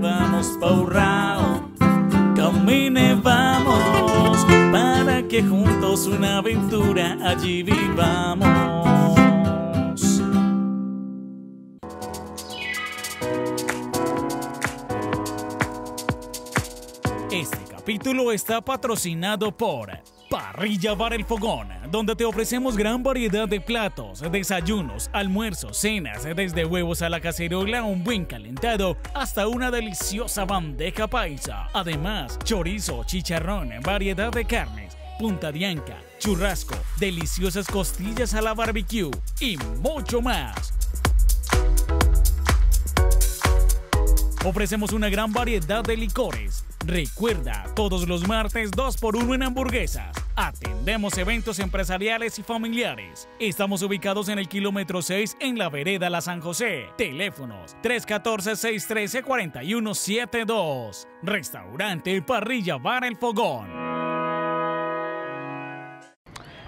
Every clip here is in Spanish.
Vamos pa' Urrao, camine vamos, para que juntos una aventura allí vivamos. Este capítulo está patrocinado por Parrilla Bar El Fogón, donde te ofrecemos gran variedad de platos, desayunos, almuerzos, cenas, desde huevos a la cacerola, un buen calentado, hasta una deliciosa bandeja paisa. Además, chorizo, chicharrón, variedad de carnes, punta dianca, churrasco, deliciosas costillas a la barbecue y mucho más. Ofrecemos una gran variedad de licores. Recuerda, todos los martes 2x1 en hamburguesas. Atendemos eventos empresariales y familiares. Estamos ubicados en el kilómetro 6 en la vereda La San José. Teléfonos 314-613-4172. Restaurante Parrilla Bar El Fogón.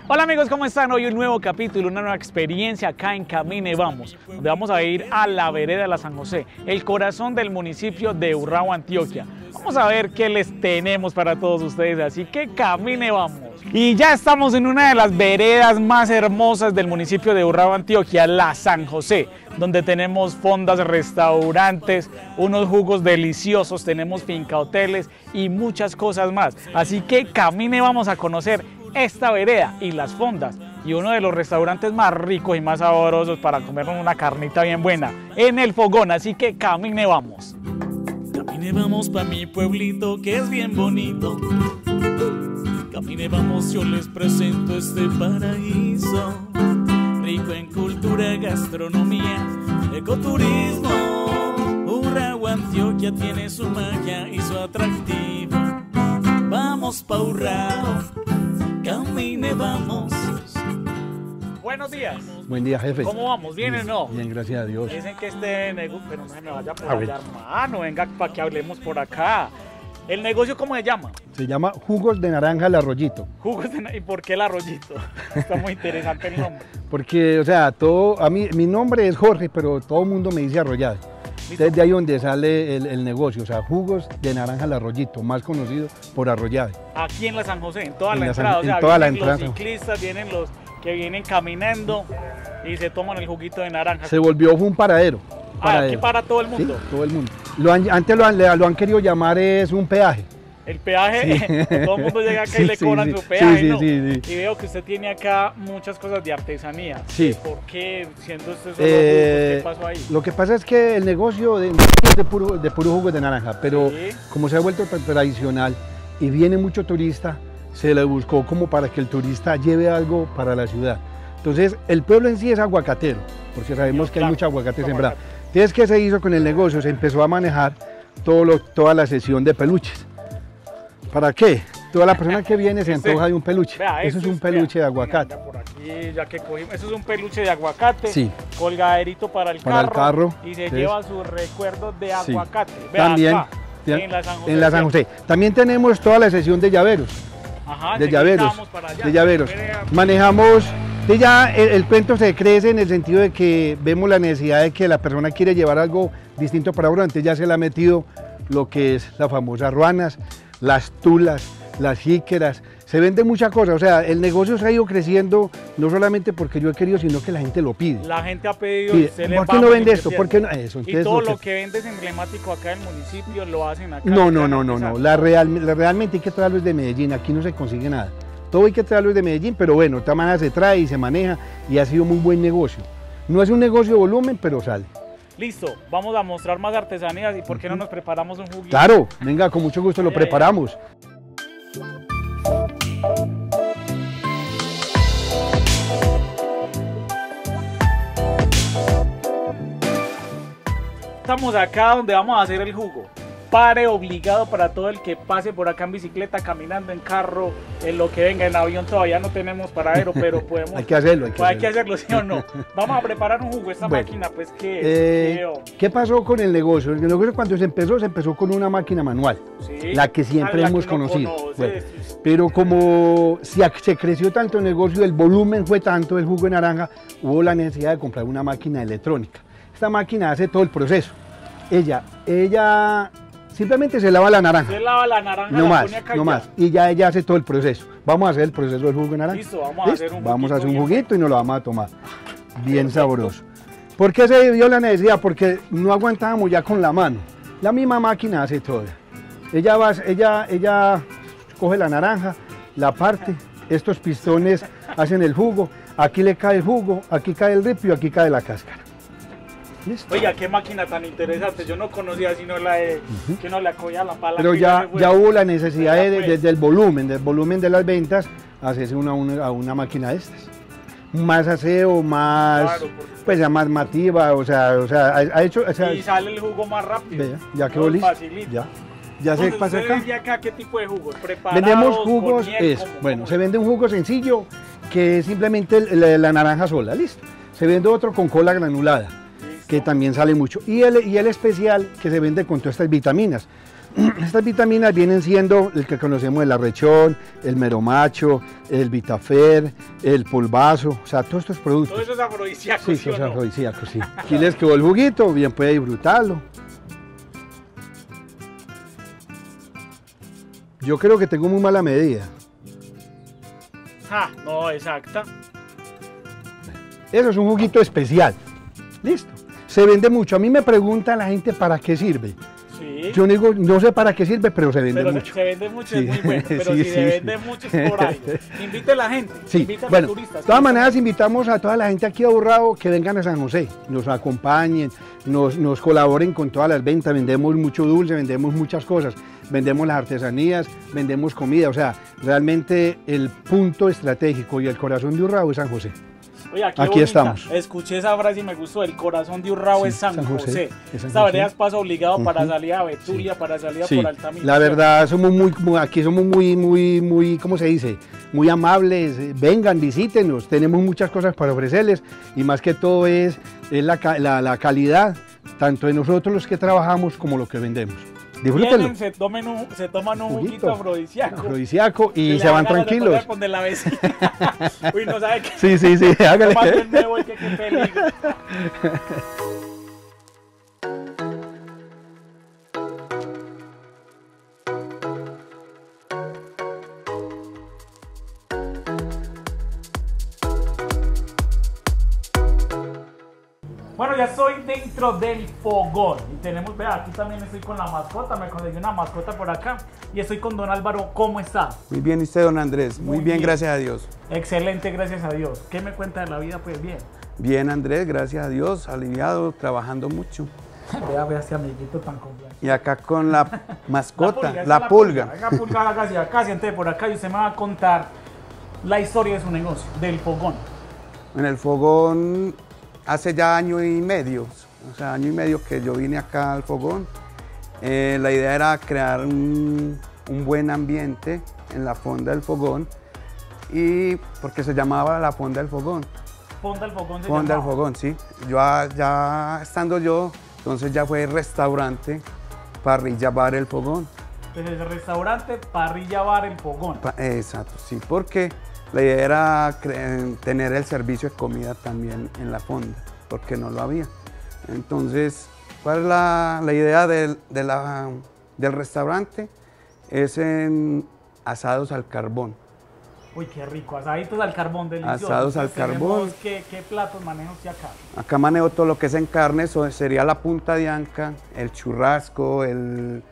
Hola amigos, ¿cómo están? Hoy un nuevo capítulo, una nueva experiencia acá en Camine Vamos, donde vamos a ir a la vereda la San José, el corazón del municipio de Urrao, Antioquia. Vamos a ver qué les tenemos para todos ustedes, así que camine vamos. Y ya estamos en una de las veredas más hermosas del municipio de Urrao, Antioquia, la San José, donde tenemos fondas, restaurantes, unos jugos deliciosos, tenemos finca hoteles y muchas cosas más. Así que camine vamos a conocer esta vereda y las fondas y uno de los restaurantes más ricos y más sabrosos para comer una carnita bien buena en el fogón, así que camine vamos. Camine vamos pa' mi pueblito que es bien bonito. Camine vamos, yo les presento este paraíso. Rico en cultura, gastronomía, ecoturismo. Urrao, Antioquia tiene su magia y su atractivo. Vamos pa' Urrao, camine vamos. Buenos días. Buen día, jefe. ¿Cómo vamos? ¿Bien o no? Bien, gracias a Dios. Dicen que este negocio, pero no se me vaya por A ver. allá, hermano. Venga para que hablemos por acá. ¿El negocio cómo se llama? Se llama Jugos de Naranja al Arroyito. Jugos de ¿Y por qué el arroyito? Está muy interesante el nombre. Porque, o sea, todo, a mí, mi nombre es Jorge, pero todo el mundo me dice Arroyado. Desde ahí donde sale el, el negocio, o sea, Jugos de Naranja al Arroyito, más conocido por Arroyado. Aquí en la San José, en toda En la San- entrada. o en sea, toda la vienen los ciclistas, vienen los que vienen caminando y se toman el juguito de naranja. Se volvió un paradero. Ah, aquí paradero. para todo el Sí, mundo. todo el mundo. Lo han- antes lo han, le- lo han querido llamar es un peaje. El peaje, todo el mundo llega acá y Sí, le sí, cobran sí. su peaje, Sí, sí, ¿no? sí, sí. Y veo que usted tiene acá muchas cosas de artesanía. Sí. ¿Por qué, siendo usted solo Eh, qué pasó ahí? Lo que pasa es que el negocio de, es de puro, de puro jugo de naranja, pero Sí. como se ha vuelto tan tradicional y viene mucho turista, se le buscó como para que el turista lleve algo para la ciudad. Entonces, el pueblo en sí es aguacatero, porque sabemos que hay mucho aguacate sembrado. Entonces, ¿qué se hizo con el negocio? Se empezó a manejar todo lo- toda la sesión de peluches. ¿Para qué? Toda la persona que viene se antoja de un peluche. Vea, Eso es un peluche vea, de aguacate. por aquí, ya que cogimos, eso es un peluche de aguacate, Sí. colgaderito para el Para el carro, carro, y se lleva sus recuerdos de Sí. aguacate. Vea, También acá, en la San José. en la San José. También tenemos toda la sesión de llaveros. Ajá, de llaveros, allá. de llaveros. Manejamos, de ya el, el cuento se crece en el sentido de que vemos la necesidad de que la persona quiere llevar algo distinto para uno, entonces ya se le ha metido lo que es la famosa ruanas, las tulas, las jíqueras, se vende mucha cosa, o sea, el negocio se ha ido creciendo no solamente porque yo he querido, sino que la gente lo pide. La gente ha pedido, Pide, se ¿Por qué no vende esto? ¿Por qué no? Eso, Y entonces todo lo que- que vende es emblemático acá en el municipio, lo hacen acá. No, no, no, no, no. La real, la- realmente hay que traerlo de Medellín. Aquí no se consigue nada. Todo hay que traerlo de Medellín, pero bueno, de todas maneras se trae y se maneja y ha sido muy buen negocio. No es un negocio de volumen, pero sale. Listo, vamos a mostrar más artesanías y por qué no nos preparamos un juguito. Claro, venga, con mucho gusto lo ay. preparamos. Estamos acá donde vamos a hacer el jugo. Pare obligado para todo el que pase por acá en bicicleta, caminando en carro, en lo que venga, en avión todavía no tenemos paradero, pero podemos. Hay que hacerlo, hay que pues hay que hacerlo. hacerlo, ¿sí o no? Vamos a preparar un jugo. Esta Bueno, máquina, pues, ¿qué es? Eh, ¿Qué, o- ¿Qué pasó con el negocio? El negocio cuando se empezó, se empezó con una máquina manual, sí? la que siempre la hemos que conocido. conoce, Bueno, sí. pero como se, se creció tanto el negocio, el volumen fue tanto el jugo de naranja, hubo la necesidad de comprar una máquina electrónica. Esta máquina hace todo el proceso. Ella, ella simplemente se lava la naranja. Se lava la naranja, No la más, pone acá no ya. más. Y ya ella hace todo el proceso. Vamos a hacer el proceso del jugo de naranja. Listo, vamos a hacer un Vamos a hacer un juguito y nos lo vamos a tomar. Bien Perfecto. sabroso. ¿Por qué se dio la necesidad? Porque no aguantábamos ya con la mano. La misma máquina hace todo. Ella, va, ella, ella coge la naranja, la parte, estos pistones hacen el jugo, aquí le cae el jugo, aquí cae el ripio, aquí cae la cáscara. ¿Listo? Oiga, qué máquina tan interesante. Yo no conocía sino la de que no le acogía la pala. Pero ya, ya hubo la necesidad de, pues. de- del volumen, del volumen de las ventas, hacerse una, una, a una máquina de estas. Más aseo, más, Claro, pues ya más mativa, o sea, o sea, ha, ha hecho, o sea, Y sale el jugo más rápido. ya quedó listo, facilito. ya, ya se pasa ¿usted acá. acá qué tipo de jugos? ¿Preparados? Vendemos jugos, miel? es, ¿Cómo? bueno, ¿Cómo se vende un jugo sencillo que es simplemente el- la, la naranja sola, listo. Se vende otro con cola granulada. Que también sale mucho. Y el, y el especial que se vende con todas estas vitaminas. Estas vitaminas vienen siendo el que conocemos el arrechón, el meromacho, el vitafer, el polvazo, o sea, todos estos productos. eso es afrodisíaco, Sí, ¿sí o son no? afrodisíacos, sí. Aquí les quedó el juguito, bien puede disfrutarlo. Yo creo que tengo muy mala medida. Ah, no, exacta. Eso es un juguito especial. Listo. Se vende mucho. A mí me pregunta la gente para qué sirve. Sí. Yo digo, no sé para qué sirve, pero se vende pero mucho. se vende mucho, Sí. es muy bueno. Pero Sí, si se vende mucho es por algo. Invite a la gente. Sí, invite a bueno, los de turistas. todas maneras invitamos a toda la gente aquí a Burrao que vengan a San José, nos acompañen, nos, nos colaboren con todas las ventas, vendemos mucho dulce, vendemos muchas cosas, vendemos las artesanías, vendemos comida, o sea, realmente el punto estratégico y el corazón de Urrao es San José. Oye, Aquí bonita. estamos. Escuché esa frase y me gustó. El corazón de Urrao Sí, es San, San José, José. es San Esta José. vereda es paso obligado para Ujú. salida a Betulia, para salida Sí, por Altamira. la verdad somos muy, muy- aquí somos muy, muy, muy, ¿cómo se dice? Muy amables, eh, vengan, visítenos, tenemos muchas cosas para ofrecerles y más que todo es, es la, la- la calidad, tanto de nosotros los que trabajamos como lo que vendemos. Disfrútenlo. Vienen, se, tomen un- se toman un juguito, afrodisíaco. Afrodisíaco y se van tranquilos. correr Con de la vecina. Uy, no sabe qué. Sí, sí, sí, hágale. Tomando el nuevo, que qué peligro. Estoy dentro del fogón y tenemos, vea, aquí también estoy con la mascota, me conseguí una mascota por acá y estoy con don Álvaro, ¿cómo está? Muy bien, ¿y usted, don Andrés? Muy, Muy bien, bien. gracias a Dios. Excelente, gracias a Dios. ¿Qué me cuenta de la vida? Pues bien. Bien, Andrés, gracias a Dios, aliviado, trabajando mucho. Vea, vea este amiguito tan confiante. Y acá con la mascota, la, pulga. Venga, pulga, hágase acá, siente por acá y usted me va a contar la historia de su negocio, del fogón. En el fogón hace ya año y medio, o sea, año y medio que yo vine acá al fogón. Eh, la idea era crear un, un buen ambiente en la fonda del fogón y porque se llamaba la fonda del fogón. Fonda del fogón se Fonda del fogón, sí. Yo ya estando yo, entonces ya fue restaurante, parrilla bar el fogón. Entonces, el restaurante, parrilla, bar, el fogón. Pa- Exacto, sí, porque la idea era tener el servicio de comida también en la fonda, porque no lo había. Entonces, ¿cuál es la, la idea del, de la- del restaurante? Es en asados al carbón. Uy, qué rico, asaditos al carbón, delicioso. Asados al Entonces, carbón. ¿Qué, qué platos maneja usted acá? Acá manejo todo lo que es en carne, sería la punta de anca, el churrasco, el,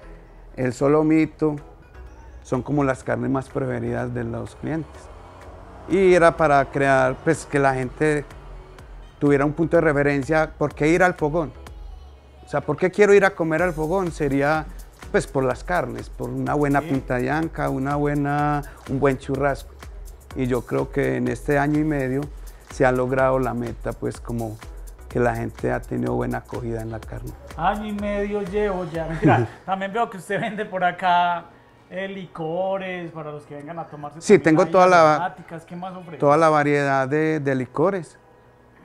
el solomito, son como las carnes más preferidas de los clientes. Y era para crear, pues que la gente tuviera un punto de referencia, ¿por qué ir al fogón? O sea, ¿por qué quiero ir a comer al fogón? Sería, pues por las carnes, por una buena Sí. punta de anca, una buena, un buen churrasco. Y yo creo que en este año y medio se ha logrado la meta, pues como que la gente ha tenido buena acogida en la carne. Año y medio llevo ya. Mentira, también veo que usted vende por acá eh, licores para los que vengan a tomarse. Sí, tengo toda la-. Toda la variedad de, de licores.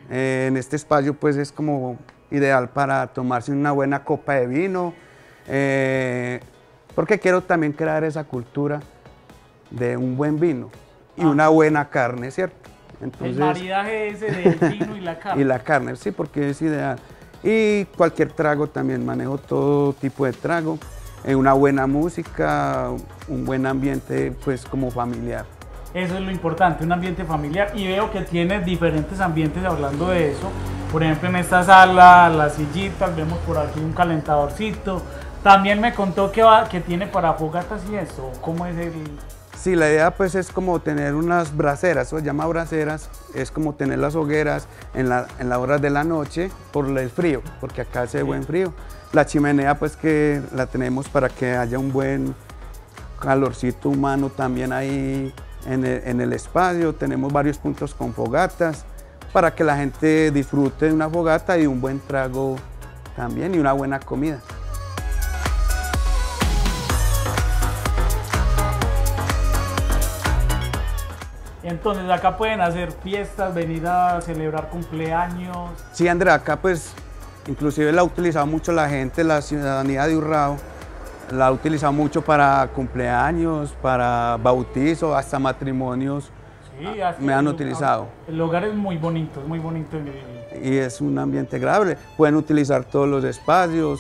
Eh, en este espacio pues es como ideal para tomarse una buena copa de vino, eh, porque quiero también crear esa cultura de un buen vino y Ah. una buena carne, ¿cierto? el maridaje ese del vino y la carne. y la carne, sí, porque es ideal. Y cualquier trago también, manejo todo tipo de trago. Una buena música, un buen ambiente pues como familiar. Eso es lo importante, un ambiente familiar. Y veo que tiene diferentes ambientes hablando de eso. Por ejemplo, en esta sala, las sillitas, vemos por aquí un calentadorcito. También me contó que, va, que tiene para fogatas y eso. ¿Cómo es el...? Sí, la idea pues es como tener unas braseras, eso se llama braseras, es como tener las hogueras en, la, en las horas de la noche por el frío, porque acá hace buen frío. La chimenea pues que la tenemos para que haya un buen calorcito humano también ahí en el, en el espacio. Tenemos varios puntos con fogatas para que la gente disfrute de una fogata y un buen trago también y una buena comida. Entonces acá pueden hacer fiestas, venir a celebrar cumpleaños. Sí, Andrea, acá pues inclusive la ha utilizado mucho la gente, la ciudadanía de Urrao, la ha utilizado mucho para cumpleaños, para bautizos, hasta matrimonios. Sí, así me han el- utilizado. El lugar es muy bonito, es muy bonito. y es un ambiente agradable. Pueden utilizar todos los espacios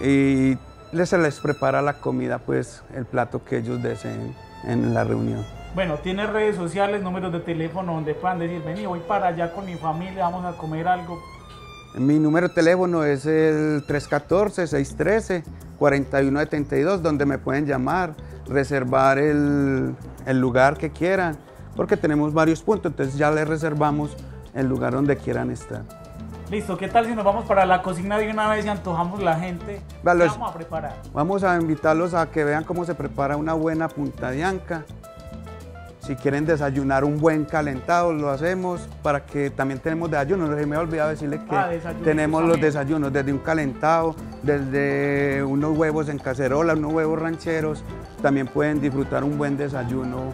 y se les prepara la comida, pues el plato que ellos deseen en la reunión. Bueno, tiene redes sociales, números de teléfono donde puedan decir, vení, voy para allá con mi familia, vamos a comer algo. Mi número de teléfono es el 314-613-4172, donde me pueden llamar, reservar el, el lugar que quieran, porque tenemos varios puntos, entonces ya les reservamos el lugar donde quieran estar. Listo, ¿qué tal si nos vamos para la cocina de una vez y antojamos la gente? Vale, ¿Qué vamos a preparar? Vamos a invitarlos a que vean cómo se prepara una buena punta de anca. Si quieren desayunar un buen calentado, lo hacemos para que también tenemos desayunos. No se me ha olvidado decirles que Ah, desayunitos tenemos los desayunos, desde un calentado, desde unos huevos en cacerola, unos huevos rancheros. También pueden disfrutar un buen desayuno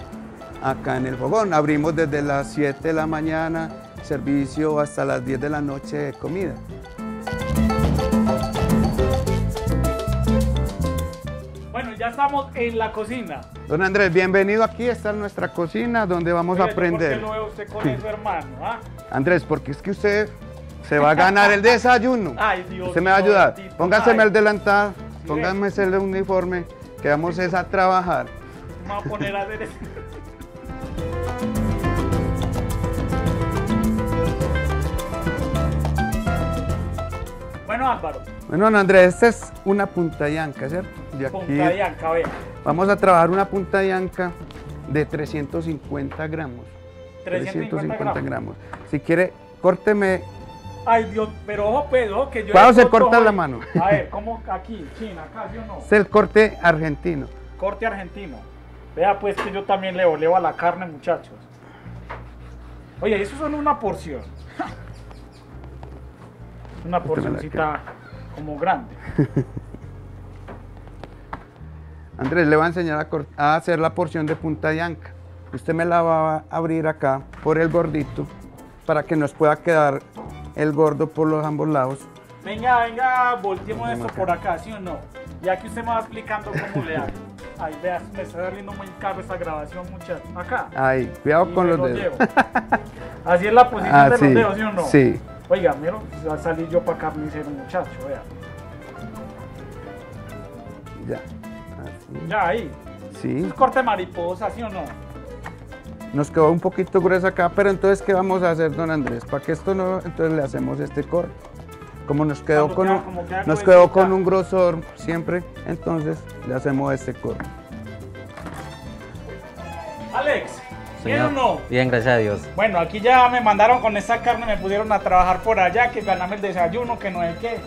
acá en el fogón. Abrimos desde las 7 de la mañana, servicio hasta las 10 de la noche de comida. Estamos en la cocina. Don Andrés, bienvenido aquí. Esta es nuestra cocina donde vamos a Oiga, ¿yo aprender. ¿Por qué lo usted con eso, hermano? ah? Andrés, porque es que usted se va a ganar el desayuno. Ay, Dios usted me va a ayudar. bendito. Póngaseme Ay. el delantal, Sí, póngame el uniforme, que vamos es a trabajar. Me voy a poner a hacer. Bueno, Álvaro, Bueno, don Andrés, esta es una punta de anca, ¿cierto? De aquí punta de anca, vea. vamos a trabajar una punta de anca de 350 gramos. 350 gramos. Si quiere, córteme. Ay, Dios, pero ojo, pues, ojo, que yo... ¿Cuándo se corta la mano? A ver, ¿cómo aquí? China, acá, ¿sí o no? Es el corte argentino. Corte argentino. Vea, pues, que yo también le oleo a la carne, muchachos. Oye, eso son una porción. Una Métemela porcioncita como grande. Andrés, le voy a enseñar a, hacer la porción de punta de anca. Usted me la va a abrir acá por el gordito para que nos pueda quedar el gordo por los ambos lados. Venga, venga, volteemos esto acá. por acá, ¿sí o no? Ya que usted me va explicando cómo le hago. Ay, vea, me está saliendo muy caro esta grabación, muchachos. Acá. Ahí, cuidado Y con los lo dedos. llevo. Así es la posición Ah, de sí, los dedos, ¿sí o no? sí. Oiga, mira, va a salir yo para carnicero, muchacho, vea. Ya. Ya ahí. Sí. Es corte mariposa, ¿sí o no? Nos quedó un poquito gruesa acá, pero entonces, ¿qué vamos a hacer, don Andrés? Para que esto no, entonces le hacemos este corte. Como nos quedó, Cuando con queda- un, como queda nos quedó con un grosor siempre, entonces le hacemos este corte. Alex, ¿bien o no? Bien, gracias a Dios. Bueno, aquí ya me mandaron con esta carne, me pusieron a trabajar por allá, que ganame el desayuno, que no es qué.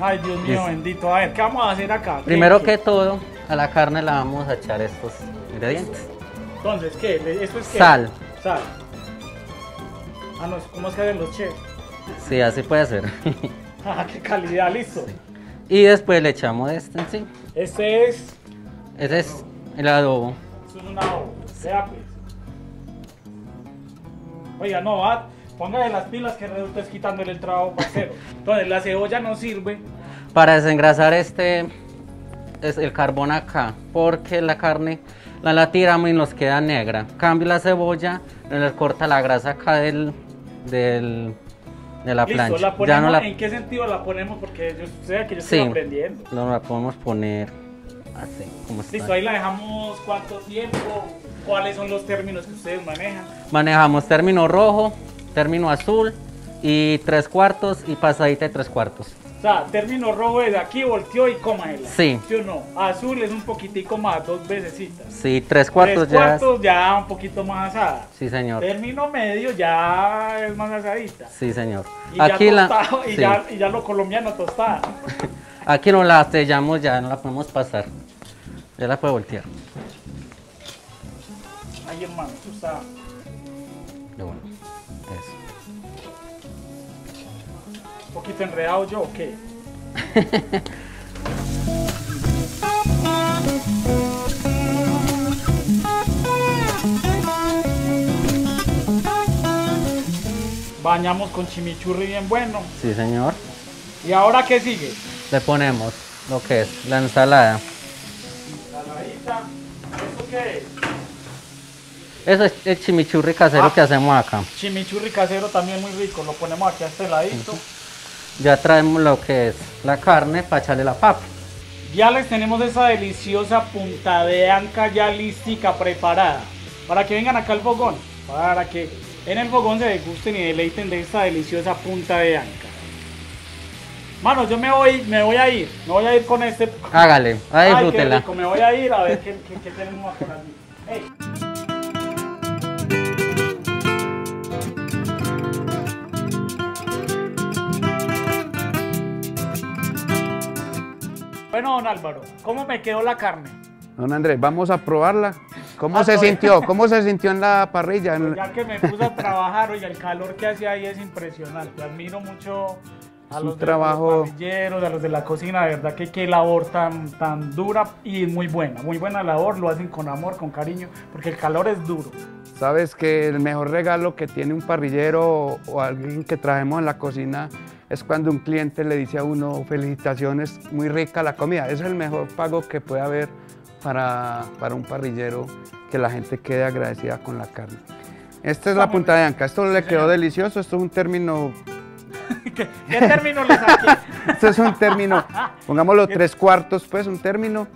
Ay, Dios mío, bendito. A ver, ¿qué vamos a hacer acá? ¿Qué- Primero qué? que todo, a la carne la vamos a echar estos ingredientes. Entonces, ¿qué? ¿Esto es qué? Sal. Sal. Ah, no, ¿cómo es que hacen los chefs? Sí, así puede ser. Ah, qué calidad, listo. y después le echamos este en sí. Este es, Ese es el adobo. esto es una ovo. Vea pues. Oiga, no, va, póngale las pilas que resulta es quitándole el trabajo parcero. Entonces, la cebolla no sirve. Para desengrasar este es el carbón acá, porque la carne la, la tiramos y nos queda negra. Cambia la cebolla, le corta la grasa acá del, del, de la Listo, plancha. ¿la ya ponemos, no la, ¿en qué sentido la ponemos? Porque yo sé que yo Sí. estoy aprendiendo. no la podemos poner así, como está. Listo, ahí la dejamos cuánto tiempo, cuáles son los términos que ustedes manejan. Manejamos término rojo, término azul y tres cuartos y pasadita de tres cuartos. Sea, término rojo es aquí, volteó y cómala. Sí. ¿Sí o no? Azul es un poquitico más, dos veces. Sí, tres cuartos Tres ya. cuartos ya un poquito más asada. Sí, señor. Término medio ya es más asadita. Sí, señor. Y Aquí ya la, tostado, y, sí. ya, y ya lo colombiano tostada. Aquí no la sellamos ya, no la podemos pasar. Ya la puede voltear. Ay, hermano, tú está. De bueno. Poquito enredado yo, ¿o qué? Bañamos con chimichurri bien bueno. Sí, señor. ¿Y ahora qué sigue? Le ponemos lo que es la ensalada. Saladita. ¿Eso qué es? Eso es el chimichurri casero Ah. que hacemos acá. Chimichurri casero también muy rico. Lo ponemos aquí a este ladito. Ya traemos lo que es la carne para echarle la papa. Ya les tenemos esa deliciosa punta de anca ya listica, preparada. Para que vengan acá al fogón. Para que en el fogón se degusten y deleiten de esta deliciosa punta de anca. Mano, yo me voy, me voy a ir. Me voy a ir con este. Hágale, Ay, qué rico, Me voy a ir a ver qué, qué- qué tenemos por aquí. Ey. Bueno, don Álvaro, ¿cómo me quedó la carne? Don Andrés, vamos a probarla. ¿Cómo Ah, se sintió? ¿Cómo se sintió en la parrilla? En- Ya que me puse a trabajar, oiga, el calor que hace ahí es impresionante. Admiro mucho a los, de- trabajo- los parrilleros, a los de la cocina, de verdad que qué labor tan, tan dura y muy buena. Muy buena labor, lo hacen con amor, con cariño, porque el calor es duro. Sabes que el mejor regalo que tiene un parrillero o, alguien que trabajemos en la cocina es cuando un cliente le dice a uno, felicitaciones, muy rica la comida. Es el mejor pago que puede haber para, para un parrillero, que la gente quede agradecida con la carne. Esta es la punta de anca. Esto le quedó delicioso. Esto es un término, ¿Qué, qué término le saqué? esto es un término, pongámoslo tres cuartos, pues un término.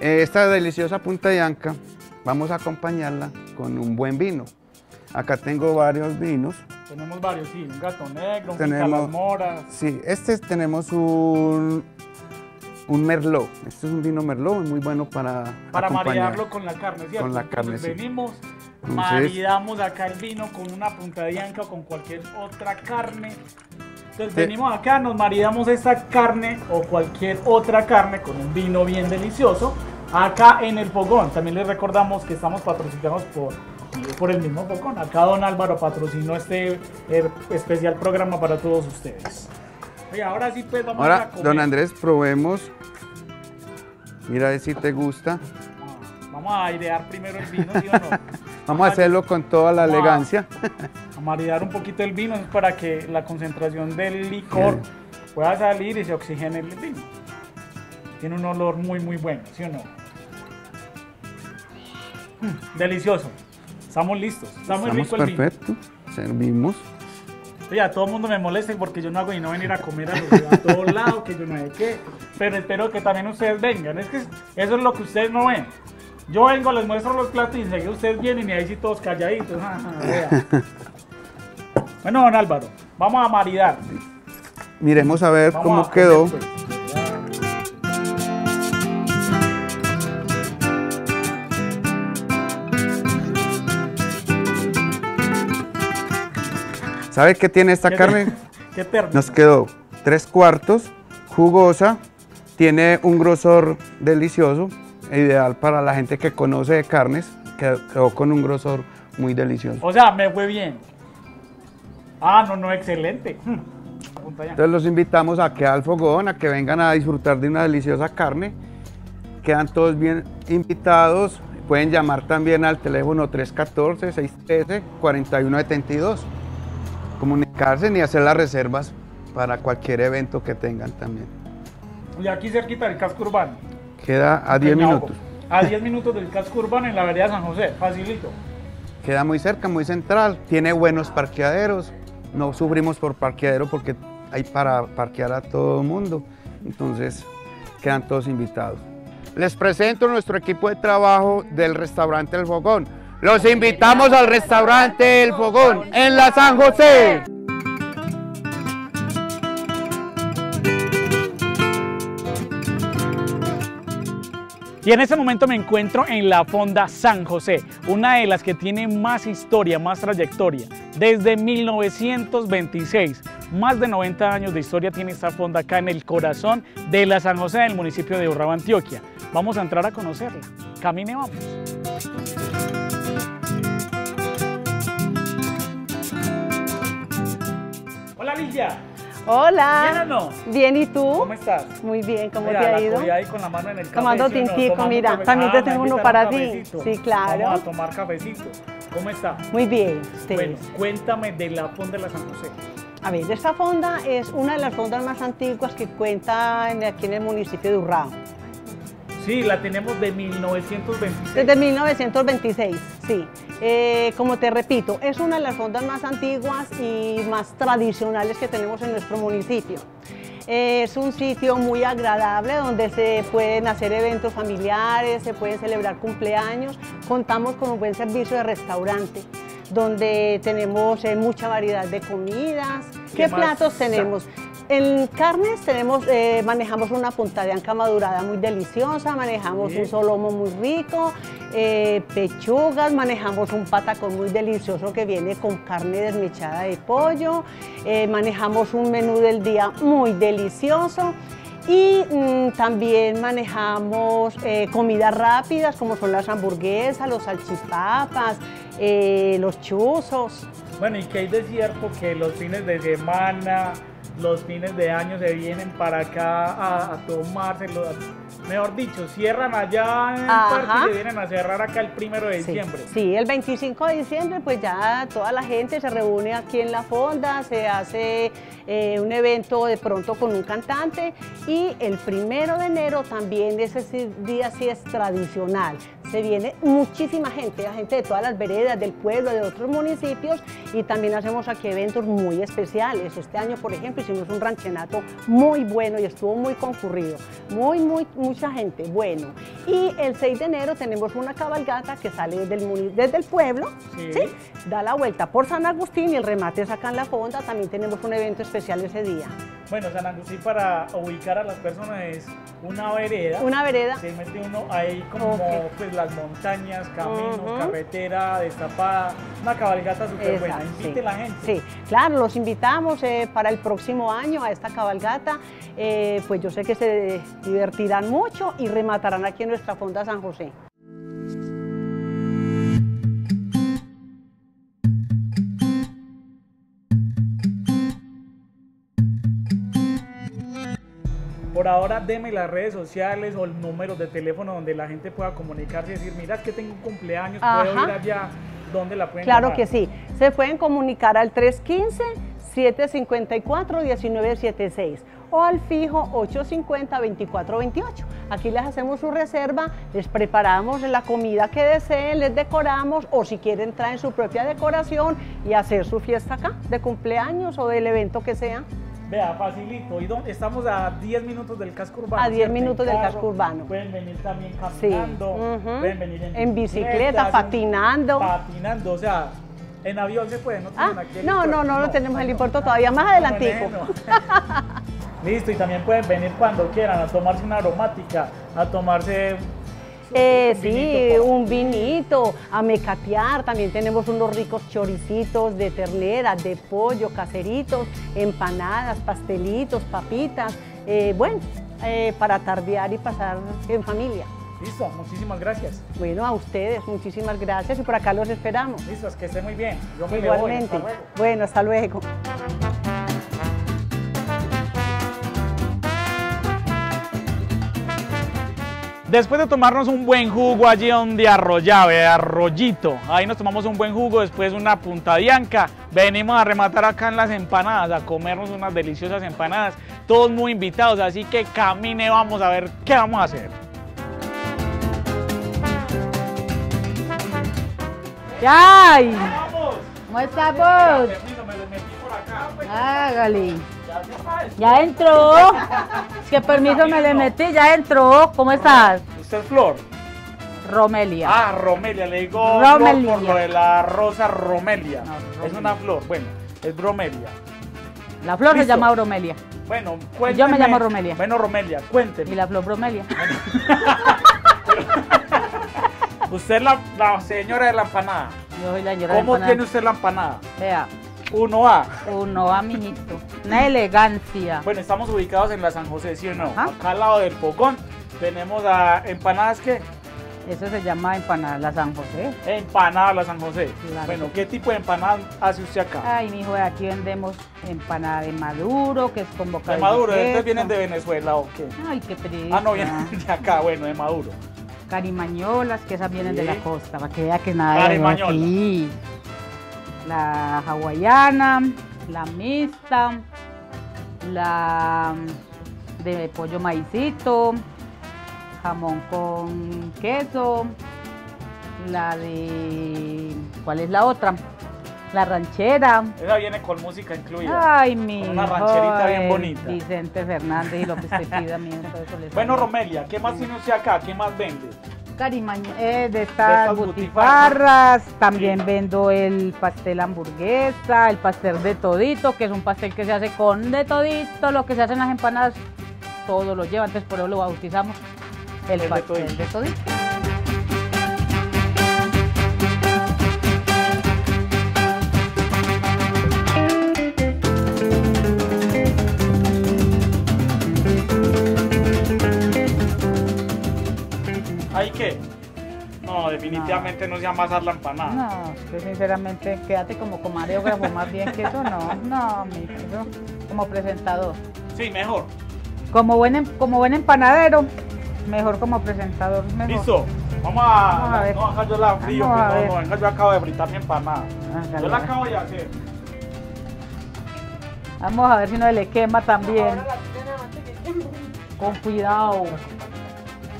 Eh, esta deliciosa punta de anca, vamos a acompañarla con un buen vino. Acá tengo varios vinos. Tenemos varios, sí, un gato negro, un Tenemos- moras. Sí, este tenemos un, un merlot. Este es un vino merlot muy bueno para Para maridarlo con la carne, ¿cierto? Con la Entonces carne, sí. Venimos, Entonces- maridamos acá el vino con una punta de anca o con cualquier otra carne. Entonces Sí. venimos acá, nos maridamos esta carne o cualquier otra carne con un vino bien delicioso. Acá en el fogón, también les recordamos que estamos patrocinados por, por el mismo fogón. Acá don Álvaro patrocinó este eh, especial programa para todos ustedes. Oye, ahora sí pues vamos a comer. don Andrés, probemos. Mira a ver si te gusta. Ah, Vamos a airear primero el vino, ¿sí o no? Vamos a hacerlo con toda la Vamos a- elegancia. a maridar un poquito el vino para que la concentración del licor pueda salir y se oxigene el vino. Tiene un olor muy muy bueno, ¿sí o no? Mm, delicioso. Estamos listos. Está muy Estamos rico el vino. perfecto. Servimos. Oye, a todo el mundo me molesta porque yo no hago y no venir a comer a, los- a todos lados, que yo no sé qué. Pero espero que también ustedes vengan. Es que eso es lo que ustedes no ven. Yo vengo, les muestro los platos y enseguida ustedes vienen y ahí sí todos calladitos. Ajá, vea. bueno, don Álvaro, vamos a maridar. Miremos a ver Vamos cómo a comer, quedó. pues. ¿Sabe qué tiene esta ¿Qué carne? ¿Qué término? Nos quedó tres cuartos, jugosa, tiene un grosor delicioso, ideal para la gente que conoce de carnes, quedó, con un grosor muy delicioso. O sea, me fue bien. Ah, no, no, excelente. Entonces los invitamos a que al fogón, a que vengan a disfrutar de una deliciosa carne. Quedan todos bien invitados. Pueden llamar también al teléfono 314-613-4172. Comunicarse y hacer las reservas para cualquier evento que tengan también. Y aquí cerquita del casco urbano. Queda a 10 Peña minutos. A 10 minutos del casco urbano en la vereda San José. Facilito. Queda muy cerca, muy central. Tiene buenos parqueaderos. no sufrimos por parqueadero porque hay para parquear a todo el mundo. Entonces quedan todos invitados. Les presento nuestro equipo de trabajo del restaurante El Fogón. Los invitamos al restaurante El Fogón en la San José. Y en este momento me encuentro en la Fonda San José, una de las que tiene más historia, más trayectoria. Desde 1926, más de 90 años de historia tiene esta fonda acá en el corazón de la San José del municipio de Urraba, Antioquia. Vamos a entrar a conocerla. Camine, vamos. Hola, Lidia. Hola. ¿Bien o no? Bien, ¿y tú? ¿Cómo estás? Muy bien, ¿cómo Mira, te ha ido? ahí con la mano en el café, Tomando tintico, mira, también te Ah, tengo uno para ti. Sí, claro. Vamos a tomar cafecito. ¿Cómo está? Muy bien, Bueno, cuéntame de la fonda de la San José. A ver, esta fonda es una de las fondas más antiguas que cuenta en- aquí en el municipio de Urrao. Sí, la tenemos de 1926. Desde 1926, sí. Eh, como te repito, es una de las fondas más antiguas y más tradicionales que tenemos en nuestro municipio. Es un sitio muy agradable donde se pueden hacer eventos familiares, se pueden celebrar cumpleaños. Contamos con un buen servicio de restaurante donde tenemos eh, mucha variedad de comidas. ¿Qué platos tenemos? En carnes tenemos, eh, manejamos una punta de anca madurada muy deliciosa, manejamos Bien. un solomo muy rico, eh, pechugas, manejamos un patacón muy delicioso que viene con carne desmechada de pollo, eh, manejamos un menú del día muy delicioso y mm, también manejamos eh, comidas rápidas como son las hamburguesas, los salchipapas, eh, los chuzos. Bueno, y que hay de cierto que los fines de semana, los fines de año se vienen para acá a, a tomárselo. Mejor dicho, cierran allá en parque y se vienen a cerrar acá el primero de Sí, diciembre. Sí, el 25 de diciembre pues ya toda la gente se reúne aquí en la fonda, se hace eh, un evento de pronto con un cantante y el primero de enero también ese día sí es tradicional. Se viene muchísima gente, la gente de todas las veredas del pueblo, de otros municipios y también hacemos aquí eventos muy especiales. Este año, por ejemplo, hicimos un ranchenato muy bueno y estuvo muy concurrido. Muy, muy, mucha gente, bueno. Y el 6 de enero tenemos una cabalgata que sale desde el, desde el pueblo, Sí. ¿sí? da la vuelta por San Agustín y el remate es acá en la fonda. También tenemos un evento especial ese día. Bueno, San Agustín para ubicar a las personas es una vereda. Una vereda. Se mete uno ahí como pues las montañas, caminos, Ujú. carretera destapada, una cabalgata súper buena. Invite sí. la gente. Sí, claro, los invitamos eh, para el próximo año a esta cabalgata. Eh, pues yo sé que se divertirán mucho y rematarán aquí en nuestra fonda San José. Por ahora, deme las redes sociales o el número de teléfono donde la gente pueda comunicarse y decir, mira, es que tengo un cumpleaños, puedo Ajá. ir allá. ¿Dónde la pueden Claro llamar? que sí. Se pueden comunicar al 315-754-1976 o al fijo 850-2428. Aquí les hacemos su reserva, les preparamos la comida que deseen, les decoramos o si quieren traen su propia decoración y hacer su fiesta acá de cumpleaños o del evento que sea. Vea, facilito. ¿Y dónde? Estamos a 10 minutos del casco urbano. A 10 ¿cierto? En minutos del casco urbano. Pueden venir también Sí. caminando, pueden venir en, En bicicleta, patinando. Patinando, o sea, en avión se puede, no Ah, aquí no, no, no, no tenemos ah, helipuerto todavía, más adelantico. Listo, y también pueden venir cuando quieran a tomarse una aromática, a tomarse Eh, sí, un vinito, a mecatear, también tenemos unos ricos choricitos de ternera, de pollo, caseritos, empanadas, pastelitos, papitas, eh, bueno, eh, para tardear y pasar en familia. Listo, muchísimas gracias. Bueno, a ustedes, muchísimas gracias y por acá los esperamos. Listo, es que esté muy bien. Yo me voy, Igualmente. hasta luego. Bueno, hasta luego. Después de tomarnos un buen jugo allí donde arrollave, arrollito, ahí nos tomamos un buen jugo, después una punta dianca, venimos a rematar acá en las empanadas, a comernos unas deliciosas empanadas, todos muy invitados, así que camine, vamos a ver qué vamos a hacer. ¡Ay! ¿Cómo estamos? Permiso, me lo metí por acá. Hágale. Ya entró. ¿Qué permiso me le metí? Ya entró. ¿Cómo estás? ¿Usted es Flor? Romelia. Ah, Romelia, le digo Romelia. flor por lo de la rosa Romelia. No, Es una flor, bueno, es bromelia. La flor se llama Bromelia. Bueno, Yo cuénteme. me llamo Romelia. Bueno, Romelia, Y cuénteme. la flor Bromelia. Usted es la, la señora de la empanada. Yo soy la señora de ¿Cómo empanada. tiene usted la empanada? Vea, 1A. uno va, mijito. Una elegancia. Bueno, estamos ubicados en la San José, ¿sí o no? Ajá. Acá al lado del Pocón tenemos a empanadas que Eso se llama empanada la San José. empanada la San José. Claro. Bueno, ¿qué tipo de empanadas hace usted acá? Ay, mijo, aquí vendemos empanada de maduro, que es con bocadillo. de Maduro. ¿estos vienen de Venezuela o qué? Ay, qué pereza. Ah, no, vienen de acá, bueno, de Maduro. Carimañolas, que esas vienen de la costa, para que vea que nada de aquí. La hawaiana, la mixta, la de pollo maicito, jamón con queso, la de... ¿Cuál es la otra? La ranchera. Esa viene con música incluida. Ay, mi Con una rancherita bien bonita. Vicente Fernández y lo que usted pida, mijo, todo eso le Bueno. Romelia, ¿qué más tiene usted acá? ¿Qué más vende? Carimaño, eh, de De estas butifarras, también vendo el pastel hamburguesa, el pastel de todito, que es un pastel que se hace con de todito, lo que se hace en las empanadas, todo lo lleva, entonces por eso lo bautizamos el, El de pastel todito. de todito. ¿Hay qué? No, definitivamente no, se llama asar la empanada. No, que sinceramente, quédate como comareógrafo más bien que eso, no, no, mi eso, como presentador. Sí, mejor. Como buen, em- como buen empanadero, mejor como presentador, mejor. Listo. Vamos a. Vamos a ver. No, acá yo la frío, Vamos a que no, ver. no, venga, yo acabo de fritar mi empanada. Yo la acabo de hacer. Vamos a ver si no se le quema también. Con cuidado.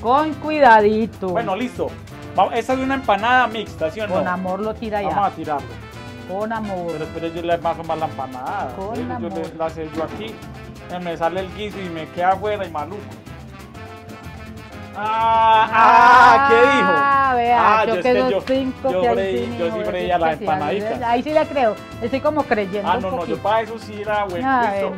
Con cuidadito. Bueno, listo. Vamos, esta es una empanada mixta, ¿sí o no? con amor lo tira Vamos a ya. tirarlo. Con amor. Pero espere, yo le paso más la empanada. Con Sí, yo amor. le- la sé yo aquí. Me sale el guiso y me queda afuera y maluco. Ah, ah, ¿qué dijo? Ah, vea, Ah, yo yo, cinco yo que freí- sí, yo sí freía es la que sí, empanadita. ahí- sí le creo. Estoy como creyendo Ah, un no, no, yo para eso sí era bueno. Ay,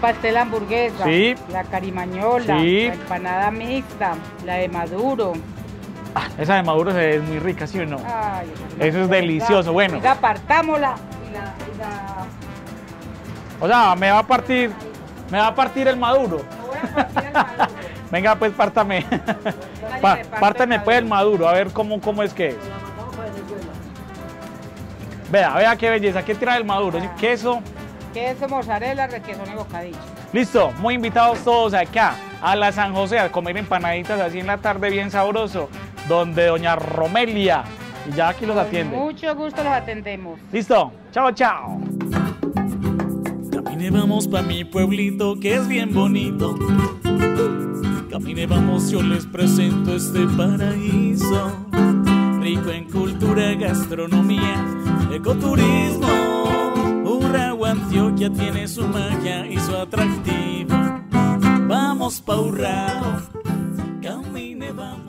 Pastel hamburguesa, Sí. la carimañola, Sí. la empanada mixta, la de maduro. Ah, esa de Maduro ve muy rica, ¿sí o no? Ay, Eso es delicioso, bueno. Venga, apartámosla. Y la, y la- O sea, me va a partir, me va a partir el Maduro. voy a partir el maduro. Venga, pues pártame. Pa- pártame el pues el Maduro, a ver cómo, cómo es que es. Vea, vea qué belleza, ¿qué trae el Maduro? Ah. Queso. Queso, mozzarella, requesón y bocadillo. Listo, muy invitados todos acá a la San José a comer empanaditas así en la tarde bien sabroso, donde doña Romelia, y ya aquí los Con atiende. mucho gusto los atendemos. Listo, chao, chao. Camine vamos pa' mi pueblito que es bien bonito. Camine vamos, yo les presento este paraíso. Rico en cultura, gastronomía, ecoturismo nuevo Antioquia tiene su magia y su atractivo. Vamos, Paurrao, camine, vamos.